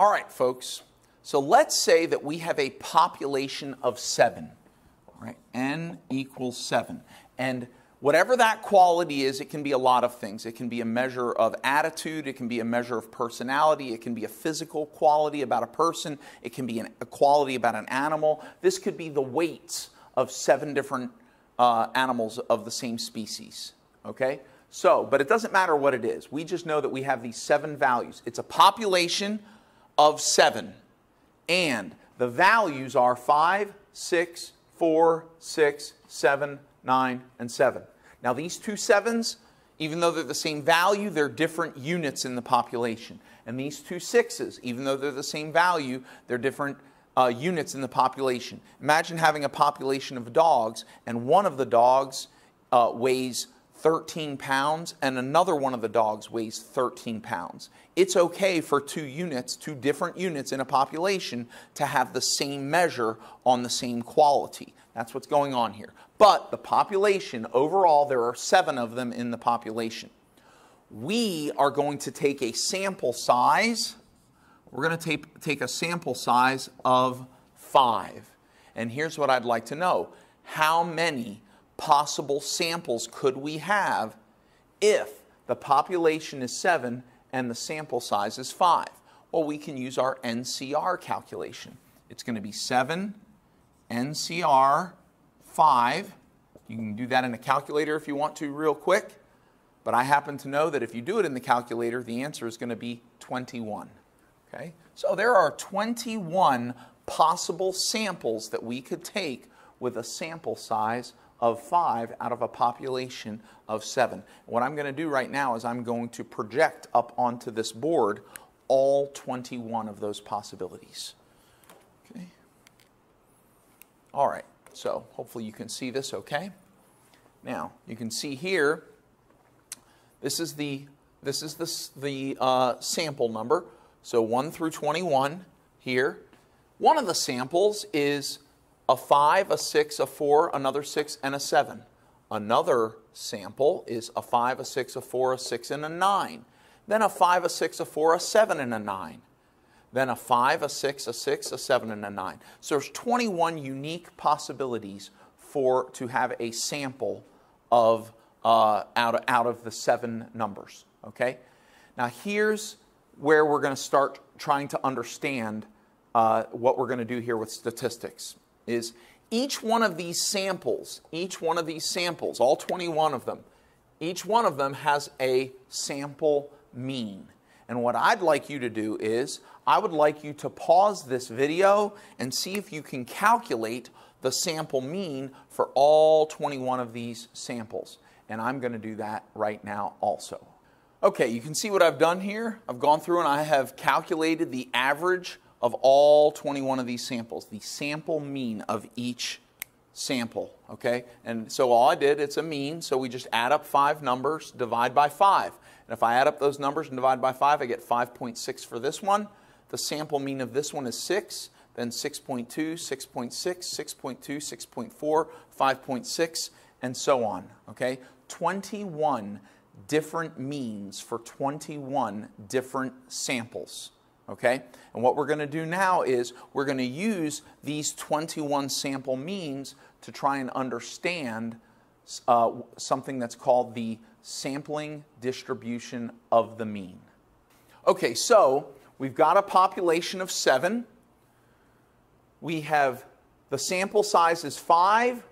All right, folks. So let's say that we have a population of seven, right? N equals seven. And whatever that quality is, it can be a lot of things. It can be a measure of attitude, it can be a measure of personality, it can be a physical quality about a person, it can be an, a quality about an animal. This could be the weights of seven different uh, animals of the same species. Okay? So, but it doesn't matter what it is. We just know that we have these seven values. It's a population of seven. And the values are 5, 6, 4, 6, 7, 9, and 7. Now, these two sevens, even though they're the same value, they're different units in the population. And these two sixes, even though they're the same value, they're different uh, units in the population. Imagine having a population of dogs, and one of the dogs uh, weighs 13 pounds and another one of the dogs weighs 13 pounds. It's okay for two units, two different units in a population, to have the same measure on the same quality. That's what's going on here. But the population, overall, there are seven of them in the population. We are going to take a sample size. We're going to take, take a sample size of five. And here's what I'd like to know how many possible samples could we have if the population is 7 and the sample size is 5? Well, we can use our NCR calculation. It's going to be 7 NCR 5. You can do that in a calculator if you want to real quick. But I happen to know that if you do it in the calculator, the answer is going to be 21. Okay? So there are 21 possible samples that we could take with a sample size of five out of a population of seven. What I'm going to do right now is I'm going to project up onto this board all 21 of those possibilities. Okay. All right, so hopefully you can see this okay. Now, you can see here, this is the, this is the, the uh, sample number. So 1 through 21 here. One of the samples is a 5, a 6, a 4, another 6, and a 7. Another sample is a 5, a 6, a 4, a 6, and a 9. Then a 5, a 6, a 4, a 7, and a 9. Then a 5, a 6, a 6, a 7, and a 9. So there's 21 unique possibilities for to have a sample of uh, out, of, out of the seven numbers. Okay? Now here's where we're going to start trying to understand uh, what we're going to do here with statistics is each one of these samples, each one of these samples, all 21 of them, each one of them has a sample mean. And what I'd like you to do is, I would like you to pause this video and see if you can calculate the sample mean for all 21 of these samples. And I'm going to do that right now also. Okay, you can see what I've done here. I've gone through and I have calculated the average of all 21 of these samples, the sample mean of each sample, okay? And so all I did, it's a mean, so we just add up five numbers, divide by five. And if I add up those numbers and divide by five, I get 5.6 for this one. The sample mean of this one is 6, then 6.2, 6.6, 6.2, 6.4, 5.6, and so on, okay? 21 different means for 21 different samples okay? And what we're going to do now is we're going to use these 21 sample means to try and understand uh, something that's called the sampling distribution of the mean. Okay, so we've got a population of seven. We have the sample size is five,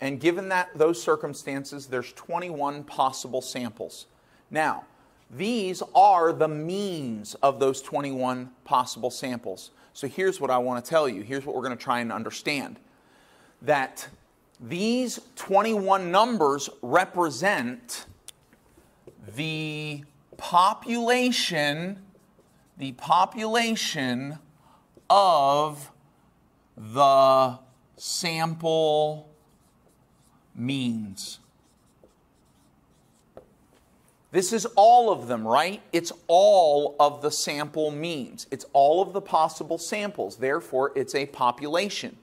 and given that those circumstances, there's 21 possible samples. Now, these are the means of those 21 possible samples. So here's what I want to tell you. Here's what we're going to try and understand. That these 21 numbers represent the population, the population of the sample means. This is all of them, right? It's all of the sample means. It's all of the possible samples. Therefore, it's a population.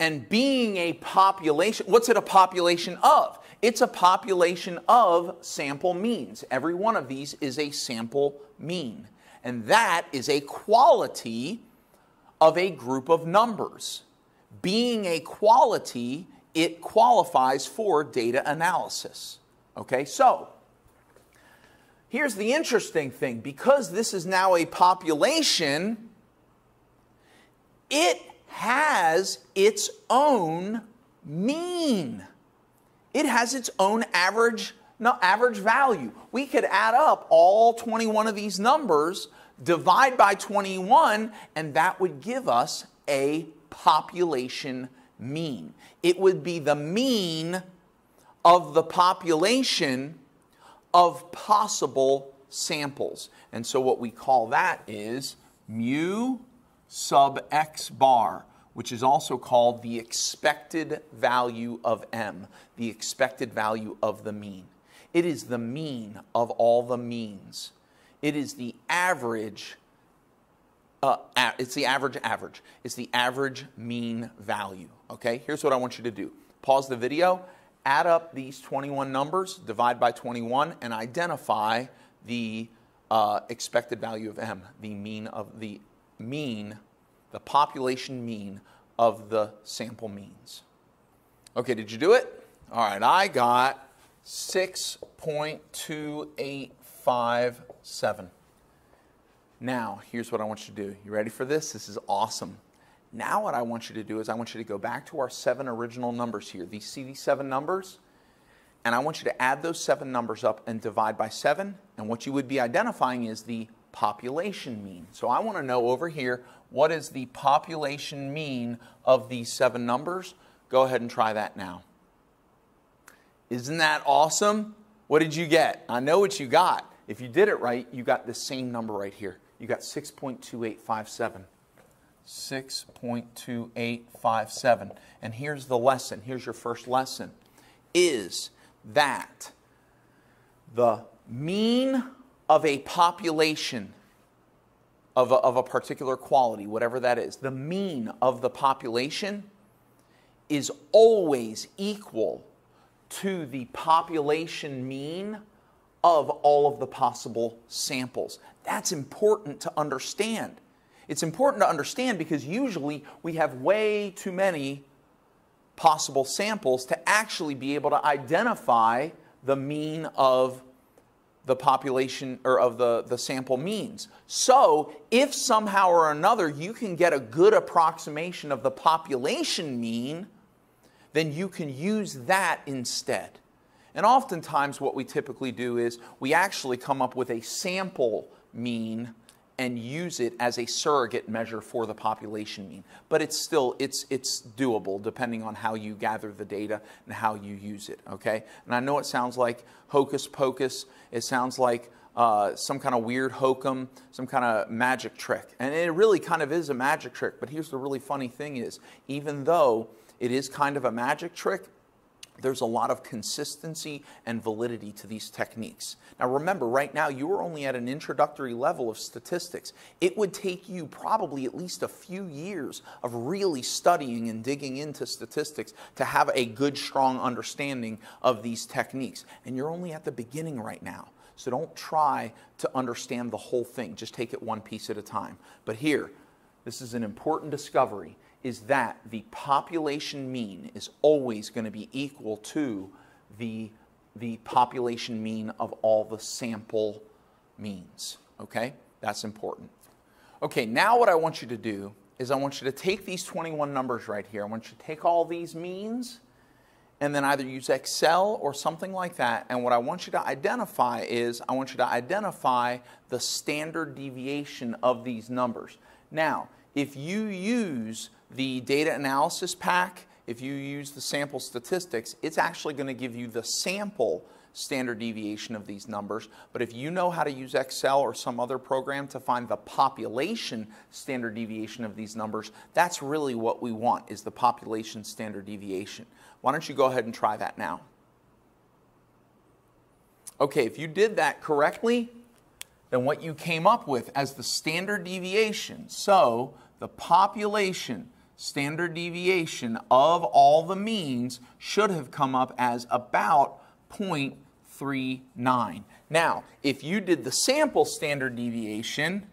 And being a population, what's it a population of? It's a population of sample means. Every one of these is a sample mean. And that is a quality of a group of numbers. Being a quality, it qualifies for data analysis. Okay, so here's the interesting thing because this is now a population, it has its own mean. It has its own average no, average value. We could add up all 21 of these numbers, divide by 21, and that would give us a population mean. It would be the mean of the population of possible samples. And so what we call that is mu sub x bar, which is also called the expected value of m, the expected value of the mean. It is the mean of all the means. It is the average. Uh, it's the average average. It's the average mean value. Okay, here's what I want you to do pause the video, add up these 21 numbers, divide by 21, and identify the uh, expected value of m, the mean of the mean, the population mean of the sample means. Okay, did you do it? All right, I got 6.2857. Now, here's what I want you to do. You ready for this? This is awesome. Now, what I want you to do is I want you to go back to our seven original numbers here. These see these seven numbers? And I want you to add those seven numbers up and divide by seven. And what you would be identifying is the population mean. So I want to know over here what is the population mean of these seven numbers? Go ahead and try that now. Isn't that awesome? What did you get? I know what you got. If you did it right, you got the same number right here. You got 6.2857. 6.2857. And here's the lesson. Here's your first lesson. Is that the mean of a population of a, of a particular quality, whatever that is, the mean of the population is always equal to the population mean of all of the possible samples. That's important to understand. It's important to understand because usually we have way too many possible samples to actually be able to identify the mean of the population or of the, the sample means. So, if somehow or another you can get a good approximation of the population mean, then you can use that instead. And oftentimes, what we typically do is we actually come up with a sample mean and use it as a surrogate measure for the population mean. But it's still it's it's doable depending on how you gather the data and how you use it. Okay, and I know it sounds like hocus pocus. It sounds like uh, some kind of weird hokum, some kind of magic trick, and it really kind of is a magic trick. But here's the really funny thing: is even though it is kind of a magic trick. There's a lot of consistency and validity to these techniques. Now, remember, right now you are only at an introductory level of statistics. It would take you probably at least a few years of really studying and digging into statistics to have a good, strong understanding of these techniques. And you're only at the beginning right now. So don't try to understand the whole thing, just take it one piece at a time. But here, this is an important discovery is that the population mean is always going to be equal to the, the population mean of all the sample means. Okay? That's important. Okay, now what I want you to do is I want you to take these 21 numbers right here. I want you to take all these means and then either use Excel or something like that. And what I want you to identify is I want you to identify the standard deviation of these numbers. Now, if you use the data analysis pack, if you use the sample statistics, it's actually going to give you the sample standard deviation of these numbers. But if you know how to use Excel or some other program to find the population standard deviation of these numbers, that's really what we want is the population standard deviation. Why don't you go ahead and try that now? Okay, if you did that correctly, then what you came up with as the standard deviation, so the population standard deviation of all the means should have come up as about 0.39. Now, if you did the sample standard deviation,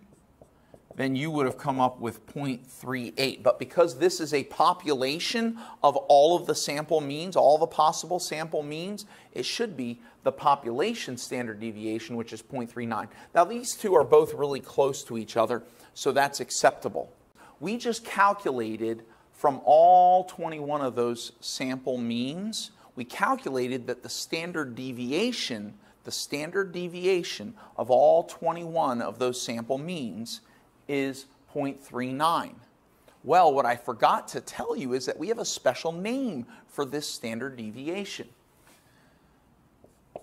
then you would have come up with 0.38. But because this is a population of all of the sample means, all the possible sample means, it should be the population standard deviation, which is 0.39. Now, these two are both really close to each other, so that's acceptable. We just calculated from all 21 of those sample means, we calculated that the standard deviation, the standard deviation of all 21 of those sample means is 0.39. Well, what I forgot to tell you is that we have a special name for this standard deviation.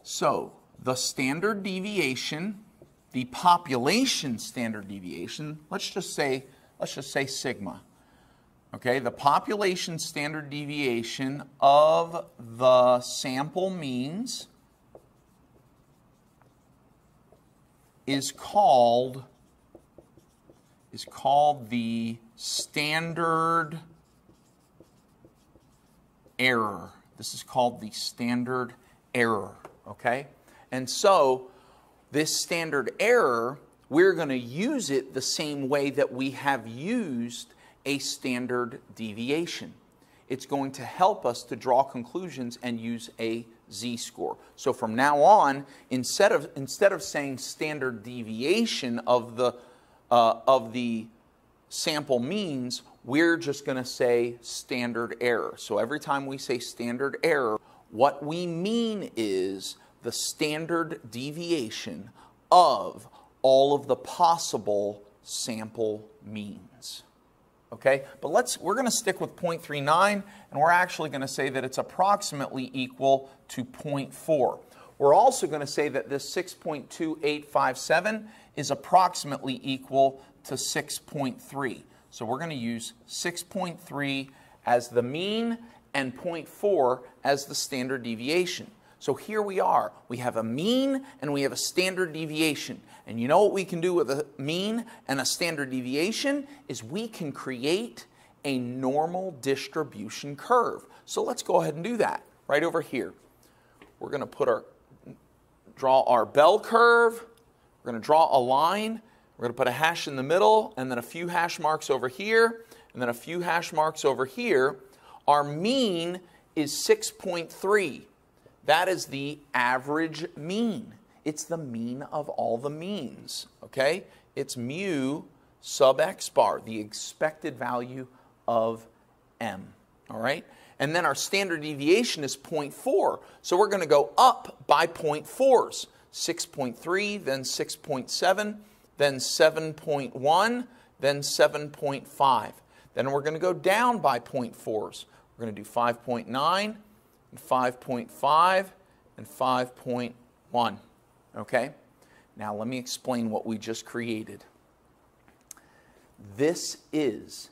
So, the standard deviation, the population standard deviation, let's just say, let's just say sigma. Okay, the population standard deviation of the sample means is called is called the standard error. This is called the standard error, okay? And so this standard error, we're going to use it the same way that we have used a standard deviation. It's going to help us to draw conclusions and use a z-score. So from now on, instead of, instead of saying standard deviation of the uh, of the sample means, we're just going to say standard error. So every time we say standard error, what we mean is the standard deviation of all of the possible sample means. Okay, but let's, we're going to stick with 0.39 and we're actually going to say that it's approximately equal to 0.4. We're also going to say that this 6.2857 is approximately equal to 6.3. So we're going to use 6.3 as the mean and 0.4 as the standard deviation. So here we are. We have a mean and we have a standard deviation. And you know what we can do with a mean and a standard deviation is we can create a normal distribution curve. So let's go ahead and do that right over here. We're going to put our draw our bell curve. We're going to draw a line. We're going to put a hash in the middle and then a few hash marks over here and then a few hash marks over here. Our mean is 6.3. That is the average mean. It's the mean of all the means, okay? It's mu sub x bar, the expected value of m, all right? And then our standard deviation is 0.4. So we're going to go up by 0.4s. 6.3, then 6.7, then 7.1, then 7.5. Then we're going to go down by 0.4s. We're going to do 5.9, and 5.5, and 5.1. Okay? Now let me explain what we just created. This is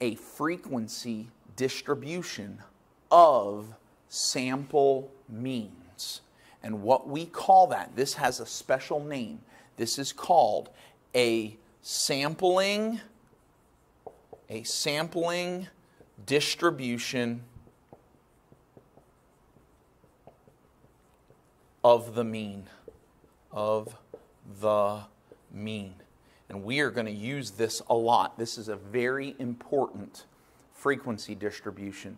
a frequency distribution of sample means. And what we call that, this has a special name. This is called a sampling, a sampling distribution of the mean, of the mean. And we are going to use this a lot. This is a very important frequency distribution.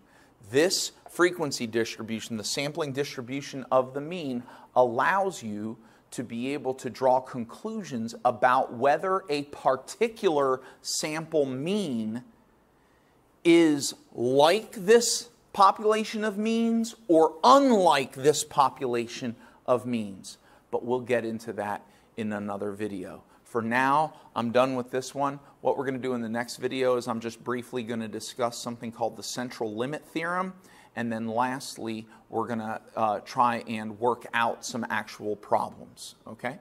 This frequency distribution, the sampling distribution of the mean, allows you to be able to draw conclusions about whether a particular sample mean is like this population of means or unlike this population of means. But we'll get into that in another video. For now, I'm done with this one. What we're going to do in the next video is I'm just briefly going to discuss something called the central limit theorem. And then lastly, we're going to uh, try and work out some actual problems. Okay?